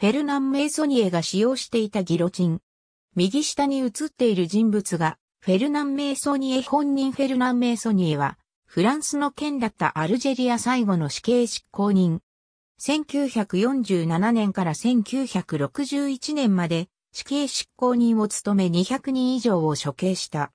フェルナン・メイソニエが使用していたギロチン。右下に写っている人物が、フェルナン・メイソニエ本人フェルナン・メイソニエは、フランスの県だったアルジェリア最後の死刑執行人。1947年から1961年まで死刑執行人を務め200人以上を処刑した。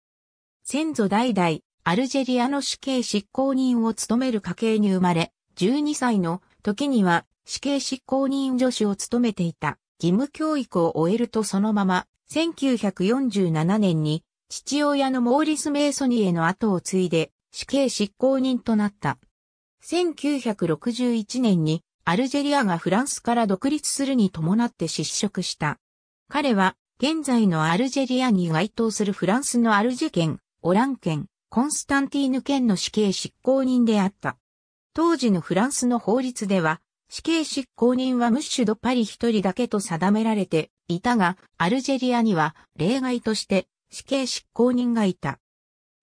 先祖代々、アルジェリアの死刑執行人を務める家系に生まれ、12歳の時には死刑執行人助手を務めていた義務教育を終えるとそのまま、1947年に父親のモーリス・メイソニエの後を継いで死刑執行人となった。1961年にアルジェリアがフランスから独立するに伴って失職した。彼は現在のアルジェリアに該当するフランスのアルジェ県、オラン県、コンスタンティーヌ県の死刑執行人であった。当時のフランスの法律では、死刑執行人はムッシュドパリ一人だけと定められていたが、アルジェリアには例外として死刑執行人がいた。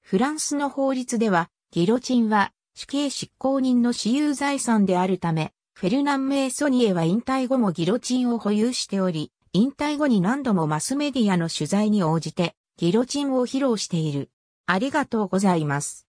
フランスの法律では、ギロチンは死刑執行人の私有財産であるため、フェルナン・メイソニエは引退後もギロチンを保有しており、引退後に何度もマスメディアの取材に応じて、ギロチンを披露している。ありがとうございます。